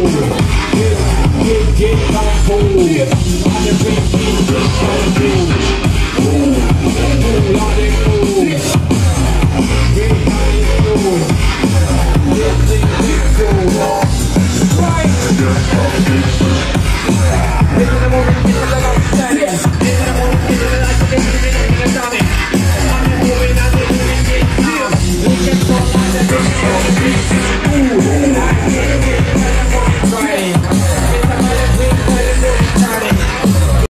shoulder. Yeah, yeah, get my phone. I done been